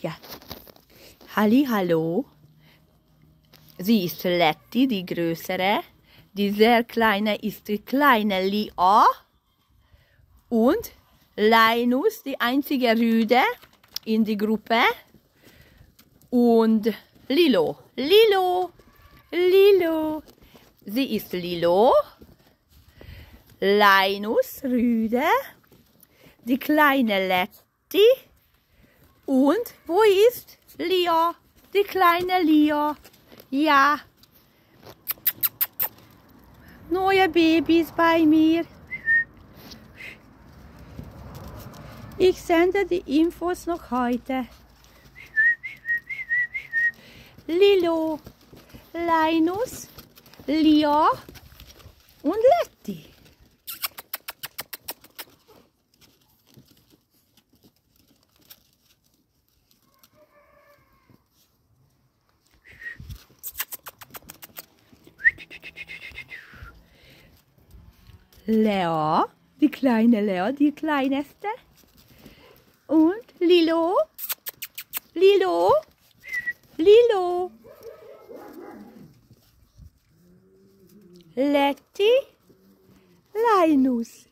Ja. Halli, hallo. Sie ist Letty, die größere. Die sehr kleine ist die kleine Lia. Und Linus, die einzige Rüde in die Gruppe. Und Lilo. Lilo. Lilo. Sie ist Lilo. Linus Rüde. Die kleine Letty. Und wo ist Lia? Die kleine Lia. Ja. Neue Babys bei mir. Ich sende die Infos noch heute. Lilo, Linus, Lia und Letty. Lea, die kleine Lea, die kleinste. Und Lilo, Lilo, Lilo. Letty, Linus.